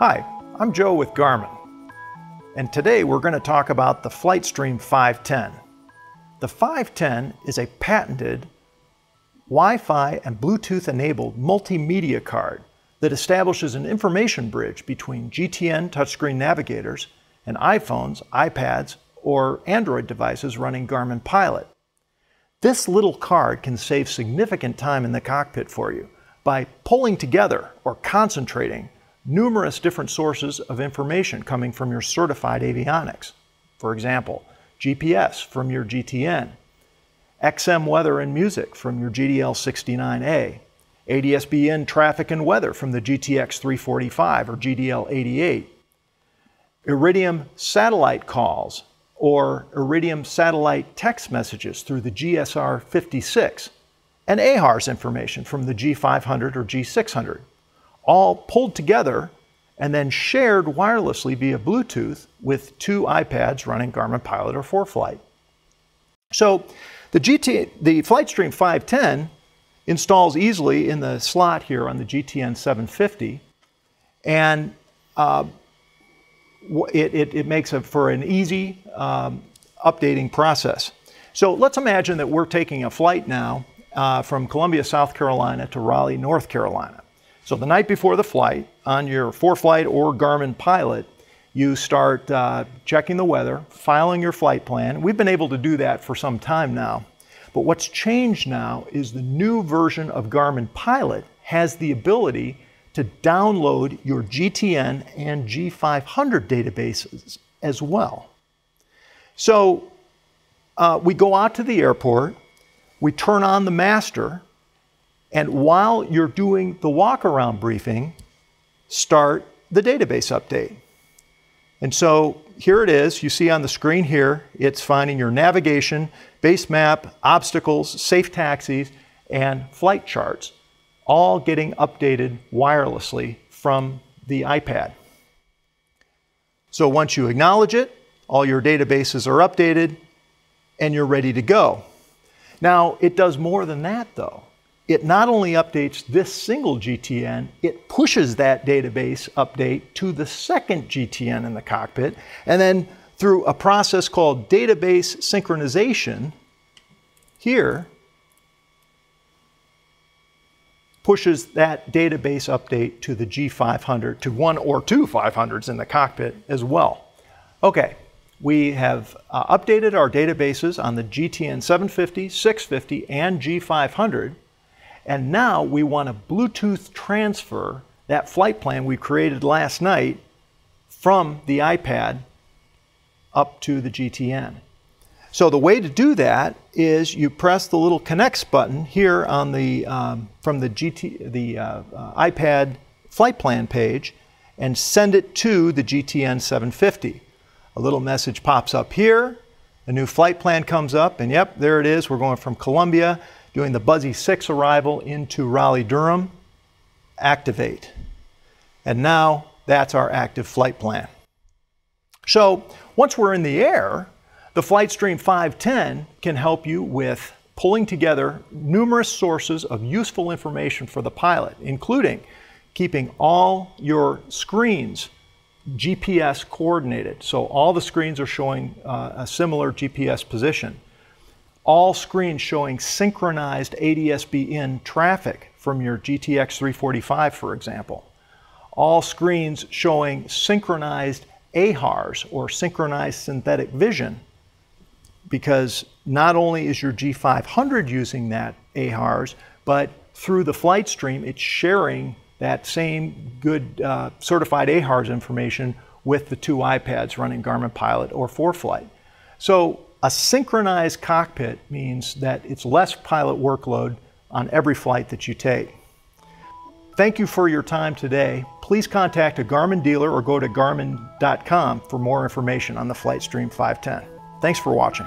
Hi, I'm Joe with Garmin, and today we're going to talk about the FlightStream 510. The 510 is a patented Wi-Fi and Bluetooth enabled multimedia card that establishes an information bridge between GTN touchscreen navigators and iPhones, iPads, or Android devices running Garmin Pilot. This little card can save significant time in the cockpit for you by pulling together or concentrating numerous different sources of information coming from your certified avionics. For example, GPS from your GTN, XM weather and music from your GDL69A, ADS-B traffic and weather from the GTX 345 or GDL88, Iridium satellite calls or Iridium satellite text messages through the GSR 56, and AHRS information from the G500 or G600, all pulled together and then shared wirelessly via Bluetooth with two iPads running Garmin Pilot or ForeFlight. So the, GT, the FlightStream 510 installs easily in the slot here on the GTN 750, and uh, it, it, it, makes it for an easy um, updating process. So let's imagine that we're taking a flight now uh, from Columbia, South Carolina to Raleigh, North Carolina. So the night before the flight, on your ForeFlight or Garmin Pilot, you start uh, checking the weather, filing your flight plan. We've been able to do that for some time now. But what's changed now is the new version of Garmin Pilot has the ability to download your GTN and G500 databases as well. So uh, we go out to the airport, we turn on the master, and while you're doing the walk around briefing, start the database update. And so here it is. You see on the screen here, it's finding your navigation, base map, obstacles, safe taxis, and flight charts, all getting updated wirelessly from the iPad. So once you acknowledge it, all your databases are updated, and you're ready to go. Now, it does more than that though it not only updates this single GTN, it pushes that database update to the second GTN in the cockpit, and then through a process called database synchronization, here, pushes that database update to the G500, to one or two 500s in the cockpit as well. Okay, we have uh, updated our databases on the GTN 750, 650, and G500, and now we want to Bluetooth transfer that flight plan we created last night from the iPad up to the GTN. So the way to do that is you press the little connects button here on the um, from the GT the uh, uh, iPad flight plan page and send it to the GTN 750. A little message pops up here. A new flight plan comes up, and yep, there it is. We're going from Columbia doing the Buzzy 6 arrival into Raleigh Durham, activate. And now that's our active flight plan. So once we're in the air, the Flight FlightStream 510 can help you with pulling together numerous sources of useful information for the pilot, including keeping all your screens GPS coordinated. So all the screens are showing uh, a similar GPS position all screens showing synchronized ADS-B in traffic from your GTX 345, for example. All screens showing synchronized AHRS or synchronized synthetic vision because not only is your G500 using that AHRS, but through the flight stream, it's sharing that same good uh, certified AHRS information with the two iPads running Garmin Pilot or ForeFlight. So a synchronized cockpit means that it's less pilot workload on every flight that you take. Thank you for your time today. Please contact a Garmin dealer or go to garmin.com for more information on the FlightStream 510. Thanks for watching.